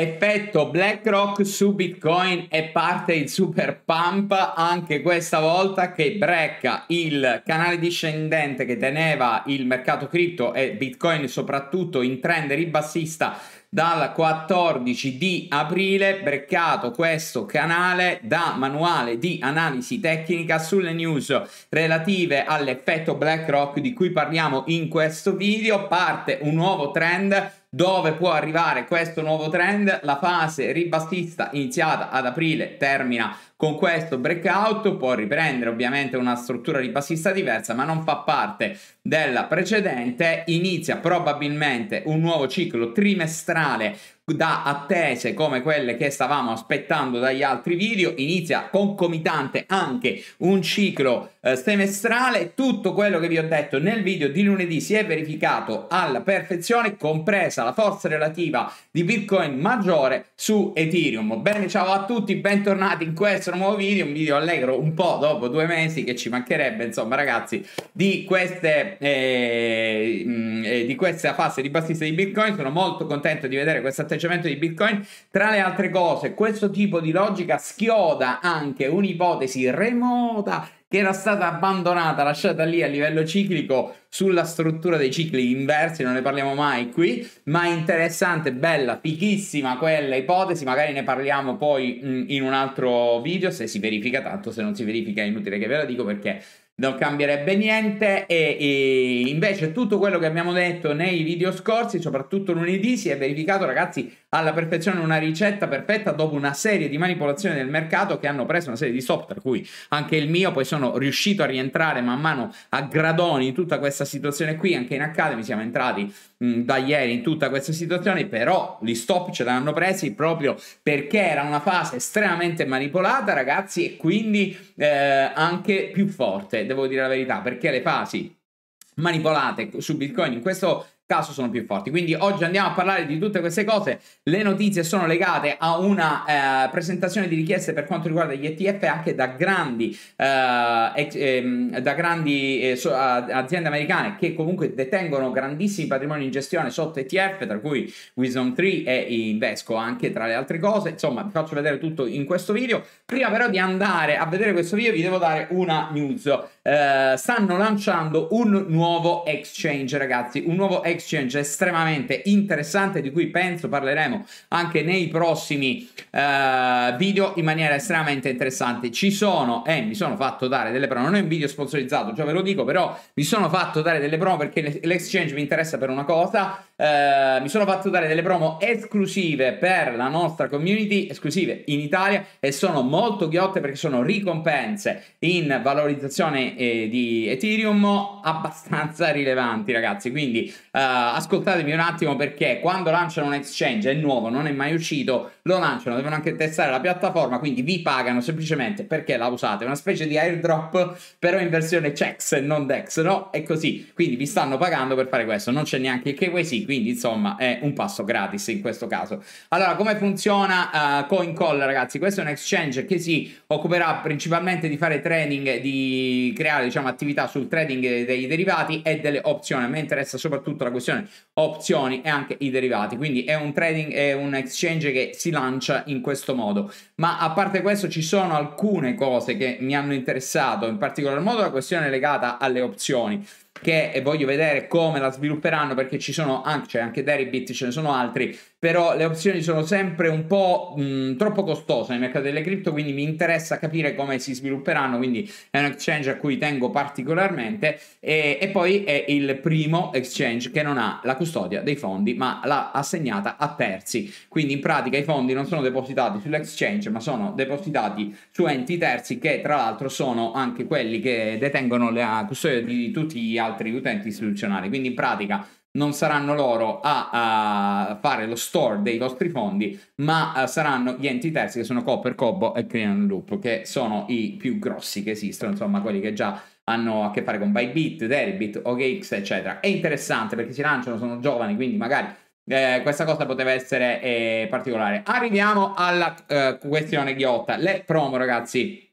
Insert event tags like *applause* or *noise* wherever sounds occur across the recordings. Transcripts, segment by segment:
Effetto BlackRock su Bitcoin e parte il super pump anche questa volta che brecca il canale discendente che teneva il mercato cripto e Bitcoin soprattutto in trend ribassista dal 14 di aprile. Breccato questo canale da manuale di analisi tecnica sulle news relative all'effetto BlackRock di cui parliamo in questo video. Parte un nuovo trend dove può arrivare questo nuovo trend. La fase ribassista iniziata ad aprile termina con questo breakout, può riprendere ovviamente una struttura ribassista diversa, ma non fa parte della precedente. Inizia probabilmente un nuovo ciclo trimestrale da attese come quelle che stavamo aspettando dagli altri video, inizia concomitante anche un ciclo eh, semestrale, tutto quello che vi ho detto nel video di lunedì si è verificato alla perfezione, compresa la forza relativa di Bitcoin maggiore su Ethereum. Bene, ciao a tutti, bentornati in questo nuovo video, un video allegro un po' dopo due mesi che ci mancherebbe, insomma ragazzi, di queste eh, mm, di questa fase di bassista di Bitcoin, sono molto contento di vedere questo atteggiamento di Bitcoin. Tra le altre cose, questo tipo di logica schioda anche un'ipotesi remota che era stata abbandonata, lasciata lì a livello ciclico sulla struttura dei cicli inversi, non ne parliamo mai qui, ma interessante, bella, fichissima quella ipotesi, magari ne parliamo poi mh, in un altro video se si verifica, tanto se non si verifica è inutile che ve lo dico perché non cambierebbe niente e, e, invece tutto quello che abbiamo detto nei video scorsi, soprattutto lunedì, si è verificato ragazzi alla perfezione una ricetta perfetta dopo una serie di manipolazioni del mercato che hanno preso una serie di stop, per cui anche il mio poi sono riuscito a rientrare man mano a gradoni in tutta questa situazione qui, anche in Academy siamo entrati da ieri in tutta questa situazione, però gli stop ce l'hanno presi proprio perché era una fase estremamente manipolata ragazzi e quindi eh, anche più forte devo dire la verità, perché le fasi manipolate su Bitcoin in questo caso sono più forti. Quindi oggi andiamo a parlare di tutte queste cose. Le notizie sono legate a una eh, presentazione di richieste per quanto riguarda gli ETF anche da grandi, eh, ex, eh, da grandi eh, so, aziende americane che comunque detengono grandissimi patrimoni in gestione sotto ETF, tra cui Wisdom 3 e Invesco anche tra le altre cose. Insomma, vi faccio vedere tutto in questo video. Prima però di andare a vedere questo video vi devo dare una news. Eh, stanno lanciando un nuovo exchange, ragazzi, un nuovo exchange estremamente interessante di cui penso parleremo anche nei prossimi uh, video in maniera estremamente interessante. Ci sono e eh, mi sono fatto dare delle promo, non è un video sponsorizzato, già ve lo dico, però mi sono fatto dare delle promo perché l'exchange mi interessa per una cosa, uh, mi sono fatto dare delle promo esclusive per la nostra community, esclusive in Italia e sono molto ghiotte perché sono ricompense in valorizzazione eh, di Ethereum abbastanza *laughs* rilevanti ragazzi, quindi uh, ascoltatemi un attimo perché quando lanciano un exchange è nuovo, non è mai uscito, lo lanciano, devono anche testare la piattaforma, quindi vi pagano semplicemente perché la usate, una specie di airdrop però in versione checks e non dex, no? È così, quindi vi stanno pagando per fare questo, non c'è neanche il KYC, quindi insomma è un passo gratis in questo caso. Allora, come funziona uh, CoinCall ragazzi? Questo è un exchange che si occuperà principalmente di fare trading, di creare diciamo attività sul trading dei derivati e delle opzioni, a me interessa soprattutto la questione opzioni e anche i derivati. Quindi è un trading, è un exchange che si lancia in questo modo. Ma a parte questo ci sono alcune cose che mi hanno interessato, in particolar modo la questione legata alle opzioni che voglio vedere come la svilupperanno perché ci sono anche, cioè anche Deribit, ce ne sono altri però le opzioni sono sempre un po' mh, troppo costose nel mercato delle cripto, quindi mi interessa capire come si svilupperanno, quindi è un exchange a cui tengo particolarmente e, e poi è il primo exchange che non ha la custodia dei fondi, ma l'ha assegnata a terzi, quindi in pratica i fondi non sono depositati sull'exchange, ma sono depositati su enti terzi che tra l'altro sono anche quelli che detengono la custodia di tutti gli altri utenti istituzionali, quindi in pratica non saranno loro a, a, fare lo store dei vostri fondi, ma uh, saranno gli enti terzi che sono Copper, Cobo e Clean Loop, che sono i più grossi che esistono, insomma, quelli che già hanno a che fare con Bybit, Deribit, OKX, eccetera. È interessante perché si lanciano, sono giovani, quindi magari eh, questa cosa poteva essere eh, particolare. Arriviamo alla eh, questione ghiotta. Le promo, ragazzi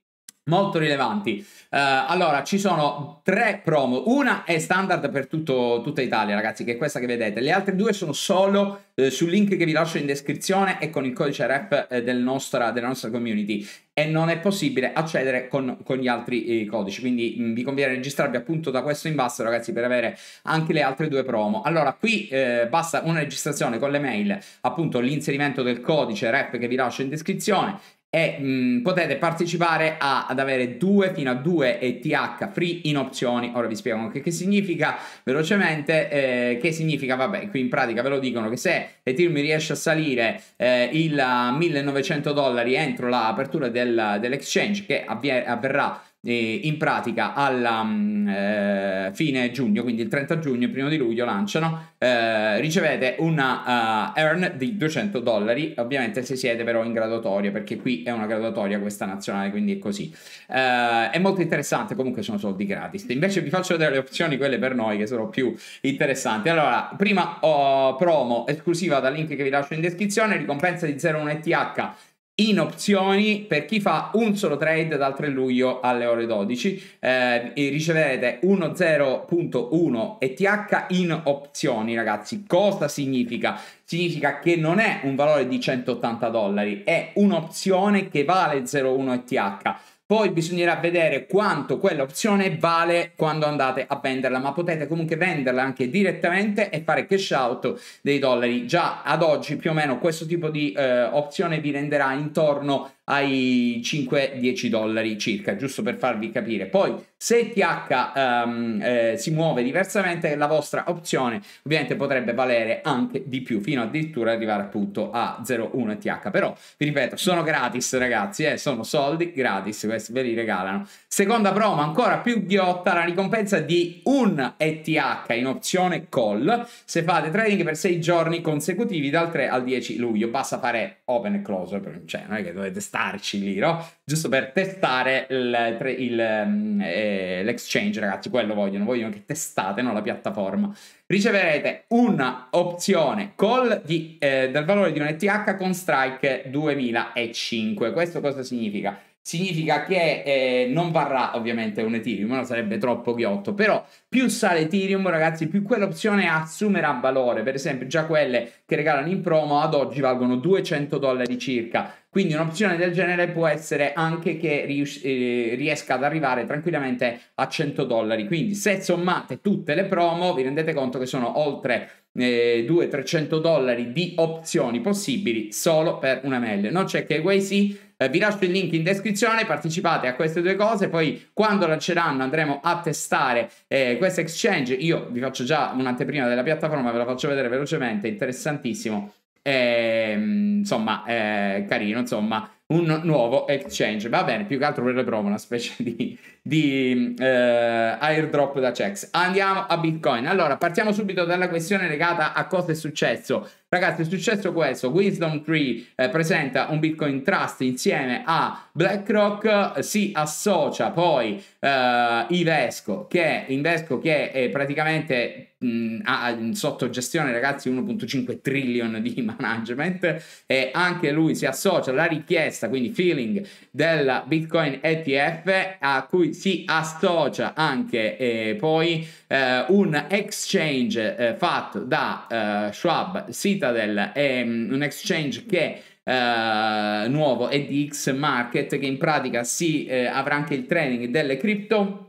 molto rilevanti. Uh, allora, ci sono tre promo. Una è standard per tutto, tutta Italia, ragazzi, che è questa che vedete. Le altre due sono solo uh, sul link che vi lascio in descrizione e con il codice REP uh, del nostra, della nostra community. E non è possibile accedere con, con gli altri eh, codici. Quindi mh, mm, vi conviene registrarvi appunto da questo in basso, ragazzi, per avere anche le altre due promo. Allora, qui eh, basta una registrazione con le mail, appunto l'inserimento del codice REP che vi lascio in descrizione e mh, potete partecipare a, ad avere 2 fino a 2 ETH free in opzioni. Ora vi spiego anche che significa velocemente. Eh, che significa, vabbè, qui in pratica ve lo dicono che se Ethereum riesce a salire eh, il 1900 dollari entro l'apertura del, dell'exchange che avverrà in pratica alla mm, eh, fine giugno, quindi il 30 giugno, il primo di luglio lanciano, eh, ricevete una uh, earn di 200 dollari, ovviamente se siete però in graduatoria, perché qui è una graduatoria questa nazionale, quindi è così. Uh, è molto interessante, comunque sono soldi gratis. Invece vi faccio vedere le opzioni, quelle per noi, che sono più interessanti. Allora, prima ho promo esclusiva dal link che vi lascio in descrizione, ricompensa di 0,1 ETH in opzioni per chi fa un solo trade dal 3 luglio alle ore 12 eh, riceverete 1.0.1 ETH in opzioni ragazzi. Cosa significa? significa che non è un valore di 180 dollari è un'opzione che vale 0.1 ETH poi bisognerà vedere quanto quell'opzione vale quando andate a venderla, ma potete comunque venderla anche direttamente e fare cash out dei dollari. Già ad oggi più o meno questo tipo di eh, opzione vi renderà intorno ai 5-10 dollari circa, giusto per farvi capire. Poi se TH um, eh, si muove diversamente, la vostra opzione ovviamente potrebbe valere anche di più, fino addirittura arrivare appunto a 0,1 TH. Però, vi ripeto, sono gratis ragazzi, eh, sono soldi gratis, questi ve li regalano. Seconda promo, ancora più ghiotta, la ricompensa di un ETH in opzione call se fate trading per 6 giorni consecutivi dal 3 al 10 luglio. Basta fare open e close, cioè non è che dovete stare starci lì, no? Giusto per testare il, il, mm, eh, l'exchange, ragazzi, quello vogliono, vogliono che testate no, la piattaforma. Riceverete un'opzione call di, eh, del valore di un ETH con strike 2005. Questo cosa significa? Significa che eh, non varrà ovviamente un Ethereum, no? sarebbe troppo ghiotto, però più sale Ethereum ragazzi più quell'opzione assumerà valore, per esempio già quelle che regalano in promo ad oggi valgono 200 dollari circa, quindi un'opzione del genere può essere anche che ries- eh, riesca ad arrivare tranquillamente a 100 dollari, quindi se sommate tutte le promo vi rendete conto che sono oltre eh, 200-300 dollari di opzioni possibili solo per una mail, non c'è KYC eh, vi lascio il link in descrizione, partecipate a queste due cose, poi quando lanceranno andremo a testare eh, questo exchange. Io vi faccio già un'anteprima della piattaforma, ve la faccio vedere velocemente, interessantissimo. Ehm, insomma, eh, carino, insomma, un nuovo exchange. Va bene, più che altro per le promo, una specie di, di eh, airdrop da checks. Andiamo a Bitcoin. Allora, partiamo subito dalla questione legata a cosa è successo Ragazzi, è successo questo: Wisdom Tree eh, presenta un Bitcoin Trust insieme a BlackRock, si associa poi eh, Ivesco, che, Invesco che è praticamente mh, ha sotto gestione, ragazzi, 1.5 trillion di *laughs* management e anche lui si associa alla richiesta, quindi feeling del Bitcoin ETF, a cui si associa anche eh, poi eh, un exchange eh, fatto da eh, Schwab, Citadel Citadel è um, un exchange che uh, nuovo è di X Market che in pratica si uh, avrà anche il trading delle cripto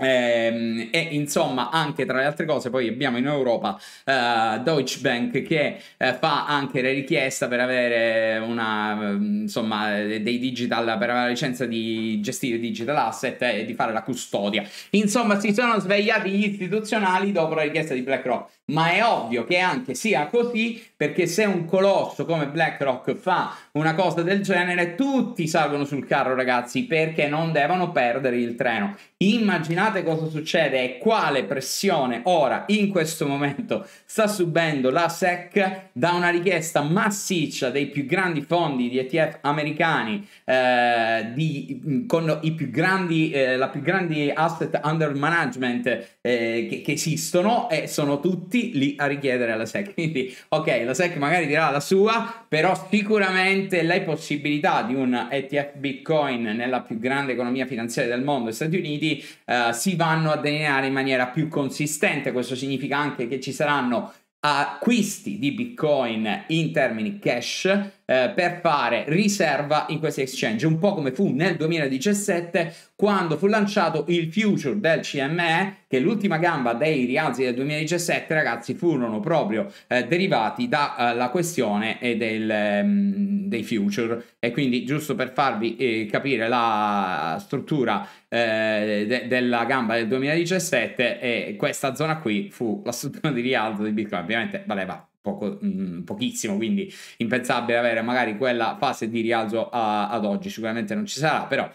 e, e insomma anche tra le altre cose poi abbiamo in Europa uh, Deutsche Bank che uh, fa anche la richiesta per avere una insomma dei digital per avere la licenza di gestire digital asset e di fare la custodia. Insomma si sono svegliati gli istituzionali dopo la richiesta di BlackRock ma è ovvio che anche sia così perché se un colosso come BlackRock fa una cosa del genere tutti salgono sul carro ragazzi perché non devono perdere il treno. Immaginate cosa succede e quale pressione ora in questo momento sta subendo la SEC da una richiesta massiccia dei più grandi fondi di ETF americani eh, di, con i più grandi eh, la più grandi asset under management eh, che, che esistono e sono tutti tutti lì a richiedere alla SEC. *laughs* Quindi, ok, la SEC magari dirà la sua, però sicuramente le possibilità di un ETF Bitcoin nella più grande economia finanziaria del mondo, Stati Uniti, eh, si vanno a delineare in maniera più consistente. Questo significa anche che ci saranno acquisti di Bitcoin in termini cash eh, per fare riserva in questi exchange, un po' come fu nel 2017 quando fu lanciato il future del CME, che l'ultima gamba dei rialzi del 2017, ragazzi, furono proprio eh, derivati dalla eh, questione del, um, dei future. E quindi, giusto per farvi eh, capire la struttura eh, de- della gamba del 2017, questa zona qui fu la struttura di rialzo di Bitcoin. Ovviamente valeva poco, mh, mm, pochissimo, quindi impensabile avere magari quella fase di rialzo a, ad oggi, sicuramente non ci sarà, però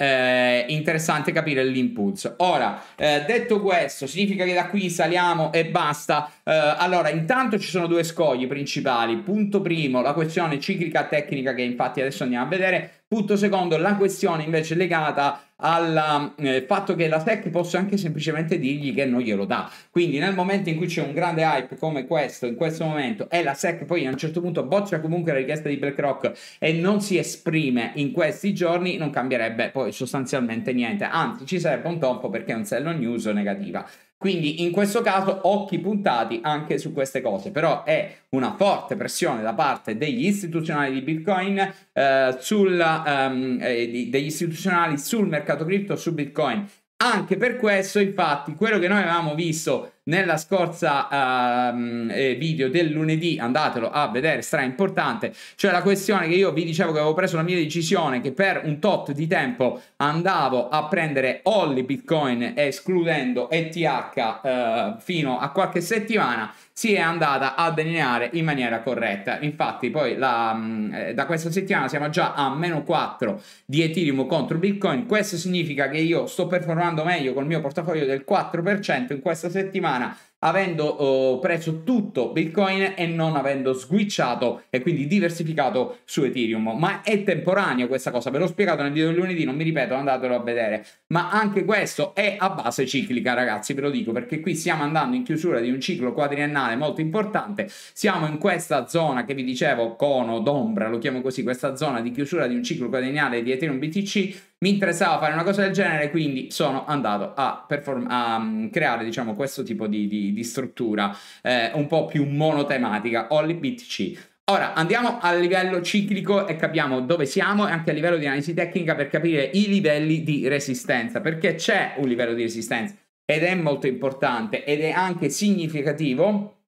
eh, interessante capire l'impulso. Ora, eh, detto questo, significa che da qui saliamo e basta. Eh, allora, intanto ci sono due scogli principali. Punto primo, la questione ciclica tecnica che infatti adesso andiamo a vedere. Punto secondo, la questione invece legata al eh, fatto che la SEC possa anche semplicemente dirgli che non glielo dà. Quindi nel momento in cui c'è un grande hype come questo, in questo momento, e la SEC poi a un certo punto boccia comunque la richiesta di BlackRock e non si esprime in questi giorni, non cambierebbe poi sostanzialmente niente. Anzi, ci sarebbe un toppo perché è un sell on news negativa. Quindi in questo caso occhi puntati anche su queste cose, però è una forte pressione da parte degli istituzionali di Bitcoin eh, sul, um, eh, degli istituzionali sul mercato cripto su Bitcoin. Anche per questo, infatti, quello che noi avevamo visto nella scorsa uh, video del lunedì, andatelo a vedere, stra importante, cioè la questione che io vi dicevo che avevo preso la mia decisione che per un tot di tempo andavo a prendere Olli Bitcoin escludendo ETH uh, fino a qualche settimana si è andata a delineare in maniera corretta. Infatti, poi la, eh, da questa settimana siamo già a meno 4 di Ethereum contro Bitcoin. Questo significa che io sto performando meglio col mio portafoglio del 4% in questa settimana settimana avendo oh, preso tutto Bitcoin e non avendo switchato e quindi diversificato su Ethereum. Ma è temporanea questa cosa, ve l'ho spiegato nel video del lunedì, non mi ripeto, andatelo a vedere. Ma anche questo è a base ciclica, ragazzi, ve lo dico, perché qui stiamo andando in chiusura di un ciclo quadriennale molto importante. Siamo in questa zona che vi dicevo, cono d'ombra, lo chiamo così, questa zona di chiusura di un ciclo quadriennale di Ethereum BTC mi interessava fare una cosa del genere, quindi sono andato a, perform- a mm, creare diciamo, questo tipo di, di, di struttura eh, un po' più monotematica, Only BTC. Ora andiamo a livello ciclico e capiamo dove siamo e anche a livello di analisi tecnica per capire i livelli di resistenza, perché c'è un livello di resistenza ed è molto importante ed è anche significativo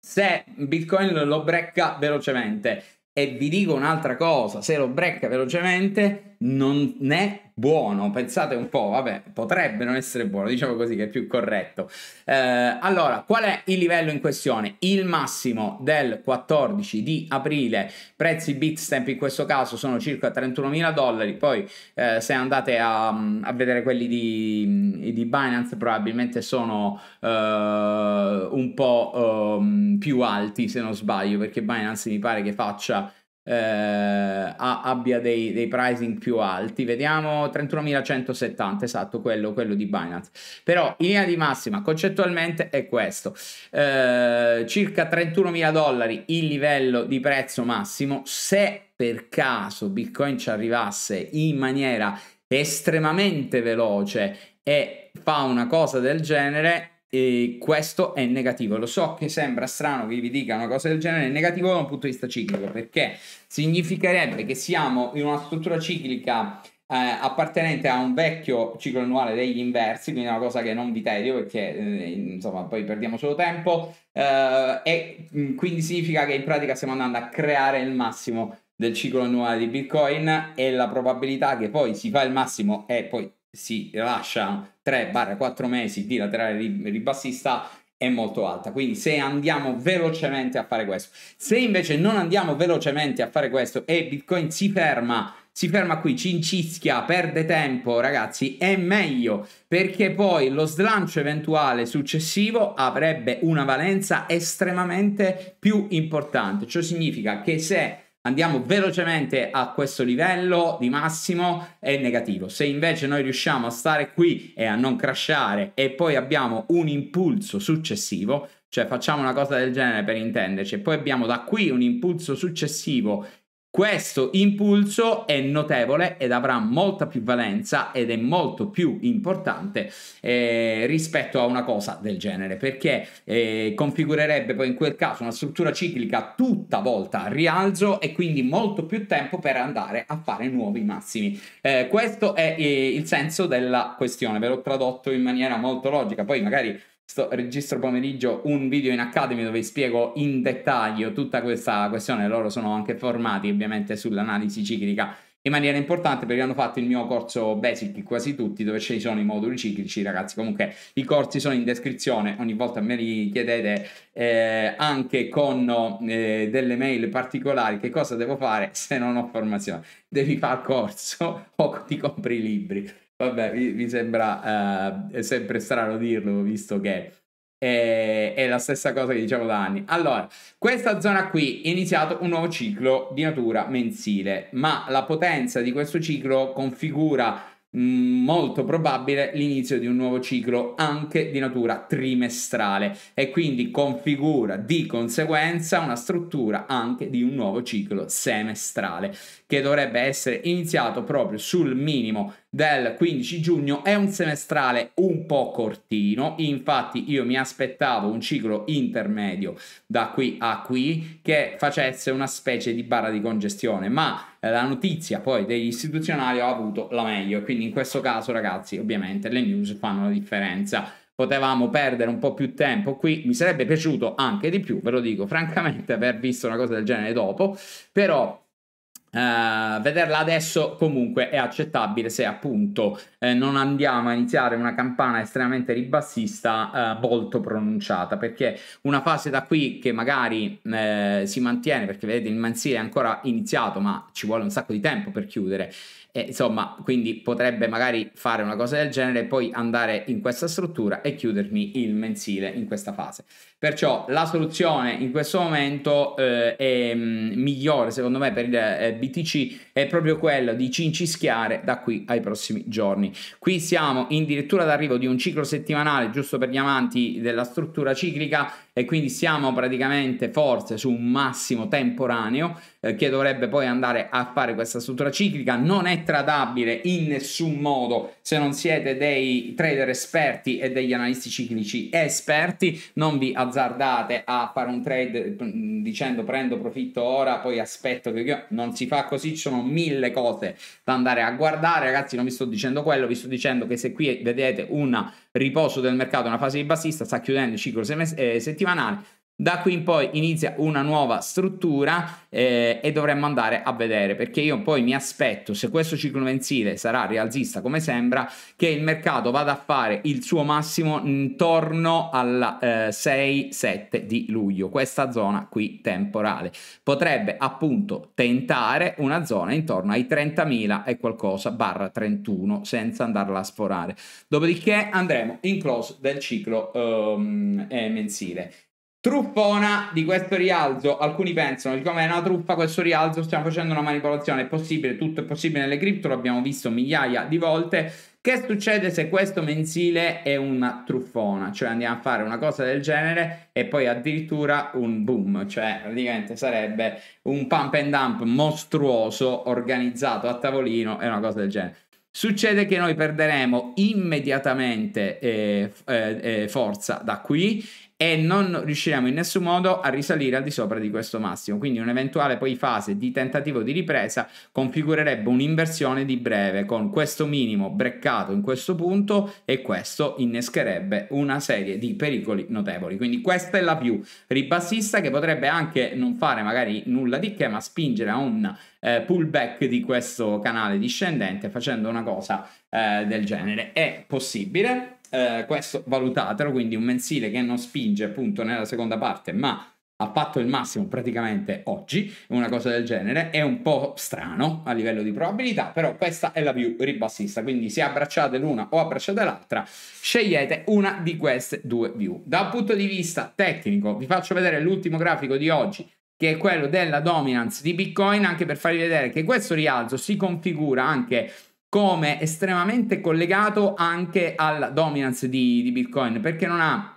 se Bitcoin lo brecca velocemente. E vi dico un'altra cosa, se lo brecca velocemente non è buono, pensate un po', vabbè, potrebbe non essere buono, diciamo così che è più corretto. Eh, allora, qual è il livello in questione? Il massimo del 14 di aprile, prezzi Bitstamp in questo caso sono circa 31 mila dollari, poi eh, se andate a, a, vedere quelli di, di, Binance probabilmente sono eh, un po' ehm, più alti se non sbaglio, perché Binance mi pare che faccia eh, abbia dei, dei, pricing più alti. Vediamo 31.170, esatto, quello, quello, di Binance. Però in linea di massima, concettualmente è questo. Eh, circa 31.000 dollari il livello di prezzo massimo. Se per caso Bitcoin ci arrivasse in maniera estremamente veloce e fa una cosa del genere, e questo è negativo. Lo so che sembra strano che vi dica una cosa del genere, è negativo da un punto di vista ciclico, perché significherebbe che siamo in una struttura ciclica eh, appartenente a un vecchio ciclo annuale degli inversi, quindi è una cosa che non vi tedio perché eh, insomma poi perdiamo solo tempo eh, e mm, quindi significa che in pratica stiamo andando a creare il massimo del ciclo annuale di Bitcoin e la probabilità che poi si fa il massimo e poi si lascia 3-4 mesi di laterale ribassista è molto alta. Quindi se andiamo velocemente a fare questo, se invece non andiamo velocemente a fare questo e Bitcoin si ferma, si ferma qui, ci incischia, perde tempo, ragazzi, è meglio perché poi lo slancio eventuale successivo avrebbe una valenza estremamente più importante. Ciò significa che se andiamo velocemente a questo livello di massimo è negativo. Se invece noi riusciamo a stare qui e a non crashare e poi abbiamo un impulso successivo, cioè facciamo una cosa del genere per intenderci, e poi abbiamo da qui un impulso successivo questo impulso è notevole ed avrà molta più valenza ed è molto più importante eh, rispetto a una cosa del genere perché eh, configurerebbe poi in quel caso una struttura ciclica tutta volta a rialzo e quindi molto più tempo per andare a fare nuovi massimi. Eh, questo è eh, il senso della questione, ve l'ho tradotto in maniera molto logica, poi magari sto, registro pomeriggio un video in Academy dove spiego in dettaglio tutta questa questione, loro sono anche formati ovviamente sull'analisi ciclica in maniera importante perché hanno fatto il mio corso basic quasi tutti dove ci sono i moduli ciclici ragazzi. Comunque i corsi sono in descrizione ogni volta me li chiedete eh, anche con eh, delle mail particolari. Che cosa devo fare se non ho formazione? Devi fare corso *laughs* o ti compri i libri Vabbè, mi, sembra uh, sempre strano dirlo, visto che è, è, la stessa cosa che diciamo da anni. Allora, questa zona qui è iniziato un nuovo ciclo di natura mensile, ma la potenza di questo ciclo configura Mm, molto probabile l'inizio di un nuovo ciclo anche di natura trimestrale e quindi configura di conseguenza una struttura anche di un nuovo ciclo semestrale che dovrebbe essere iniziato proprio sul minimo del 15 giugno è un semestrale un po' cortino infatti io mi aspettavo un ciclo intermedio da qui a qui che facesse una specie di barra di congestione ma eh, la notizia poi degli istituzionali ha avuto la meglio. Quindi in questo caso, ragazzi, ovviamente le news fanno la differenza. Potevamo perdere un po' più tempo qui, mi sarebbe piaciuto anche di più, ve lo dico francamente, aver visto una cosa del genere dopo, però Uh, vederla adesso comunque è accettabile se appunto eh, non andiamo a iniziare una campana estremamente ribassista uh, molto pronunciata perché una fase da qui che magari eh, si mantiene perché vedete il mensile è ancora iniziato ma ci vuole un sacco di tempo per chiudere e, insomma, quindi potrebbe magari fare una cosa del genere e poi andare in questa struttura e chiudermi il mensile in questa fase. Perciò la soluzione in questo momento eh, è mm, migliore secondo me per il eh, BTC è proprio quella di cincischiare da qui ai prossimi giorni. Qui siamo in dirittura d'arrivo di un ciclo settimanale giusto per gli amanti della struttura ciclica e quindi siamo praticamente forse su un massimo temporaneo eh, che dovrebbe poi andare a fare questa struttura ciclica non è tradabile in nessun modo se non siete dei trader esperti e degli analisti ciclici esperti non vi azzardate a fare un trade mm, dicendo prendo profitto ora poi aspetto che non si fa così ci sono mille cose da andare a guardare ragazzi non vi sto dicendo quello vi sto dicendo che se qui vedete una riposo del mercato, una fase di bassista, sta chiudendo il ciclo eh, settimanale. Da qui in poi inizia una nuova struttura eh, e dovremmo andare a vedere perché io poi mi aspetto, se questo ciclo mensile sarà rialzista come sembra, che il mercato vada a fare il suo massimo intorno al eh, 6-7 di luglio, questa zona qui temporale. Potrebbe appunto tentare una zona intorno ai 30.000 e qualcosa barra 31 senza andarla a sforare. Dopodiché andremo in close del ciclo um, eh, mensile. Truffona di questo rialzo, alcuni pensano, come è una truffa questo rialzo, stiamo facendo una manipolazione, è possibile, tutto è possibile nelle cripto, l'abbiamo visto migliaia di volte. Che succede se questo mensile è una truffona? Cioè andiamo a fare una cosa del genere e poi addirittura un boom, cioè praticamente sarebbe un pump and dump mostruoso organizzato a tavolino e una cosa del genere. Succede che noi perderemo immediatamente eh, eh, eh forza da qui e non riusciremo in nessun modo a risalire al di sopra di questo massimo. Quindi un'eventuale poi fase di tentativo di ripresa configurerebbe un'inversione di breve con questo minimo breccato in questo punto e questo innescherebbe una serie di pericoli notevoli. Quindi questa è la più ribassista che potrebbe anche non fare magari nulla di che, ma spingere a un eh, pullback di questo canale discendente facendo una cosa eh, del genere. È possibile, eh, questo valutatelo, quindi un mensile che non spinge appunto nella seconda parte, ma ha fatto il massimo praticamente oggi, una cosa del genere, è un po' strano a livello di probabilità, però questa è la più ribassista, quindi se abbracciate l'una o abbracciate l'altra, scegliete una di queste due view. Dal punto di vista tecnico, vi faccio vedere l'ultimo grafico di oggi, che è quello della dominance di Bitcoin, anche per farvi vedere che questo rialzo si configura anche come estremamente collegato anche alla dominance di, di Bitcoin, perché non ha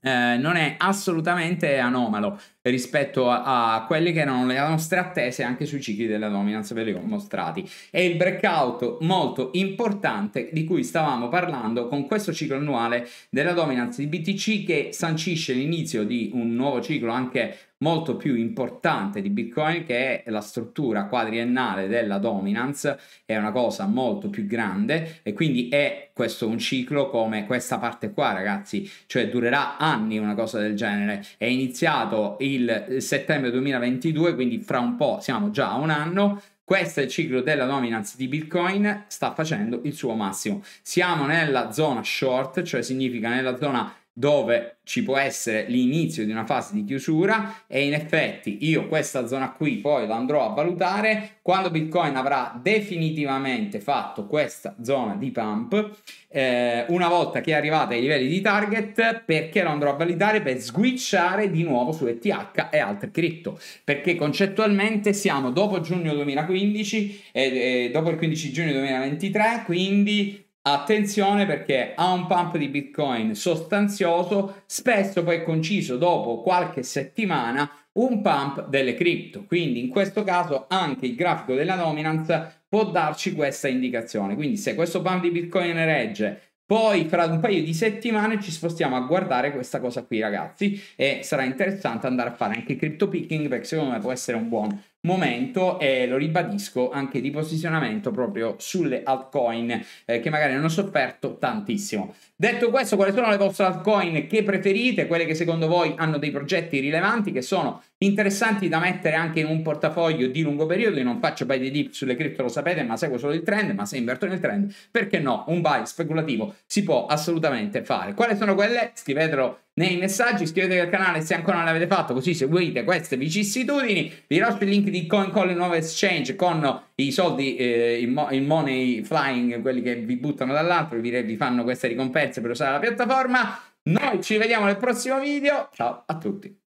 eh, non è assolutamente anomalo rispetto a, a, quelle che erano le nostre attese anche sui cicli della dominance, ve li ho mostrati. È il breakout molto importante di cui stavamo parlando con questo ciclo annuale della dominance di BTC che sancisce l'inizio di un nuovo ciclo anche molto più importante di Bitcoin che è la struttura quadriennale della dominance, è una cosa molto più grande e quindi è questo un ciclo come questa parte qua ragazzi, cioè durerà anni una cosa del genere, è iniziato il settembre 2022 quindi fra un po' siamo già a un anno. Questo è il ciclo della dominance di Bitcoin, sta facendo il suo massimo. Siamo nella zona short, cioè significa nella zona dove ci può essere l'inizio di una fase di chiusura e in effetti io questa zona qui poi la andrò a valutare. Quando Bitcoin avrà definitivamente fatto questa zona di pump eh, una volta che è arrivata ai livelli di target perché lo andrò a validare? Per switchare di nuovo su ETH e altre cripto. Perché concettualmente siamo dopo giugno 2015 e, e dopo il 15 giugno 2023 quindi Attenzione perché ha un pump di Bitcoin sostanzioso, spesso poi conciso dopo qualche settimana un pump delle cripto. Quindi in questo caso anche il grafico della dominance può darci questa indicazione. Quindi se questo pump di Bitcoin regge poi fra un paio di settimane ci spostiamo a guardare questa cosa qui ragazzi e sarà interessante andare a fare anche crypto picking perché secondo me può essere un buon momento e lo ribadisco anche di posizionamento proprio sulle altcoin eh, che magari hanno sofferto tantissimo. Detto questo, quali sono le vostre altcoin che preferite, quelle che secondo voi hanno dei progetti rilevanti che sono interessanti da mettere anche in un portafoglio di lungo periodo? Io non faccio buy the dip sulle cripto, lo sapete, ma seguo solo il trend, ma se inverto nel trend, perché no? Un buy speculativo si può assolutamente fare. Quali sono quelle? Scrivetelo nei messaggi, iscrivetevi al canale se ancora non l'avete fatto, così seguite queste vicissitudini. Vi lascio il link di CoinCall Nuova Exchange con i soldi, eh, il, money flying, quelli che vi buttano dall'altro, vi, vi fanno queste ricompense per usare la piattaforma. Noi ci vediamo nel prossimo video. Ciao a tutti.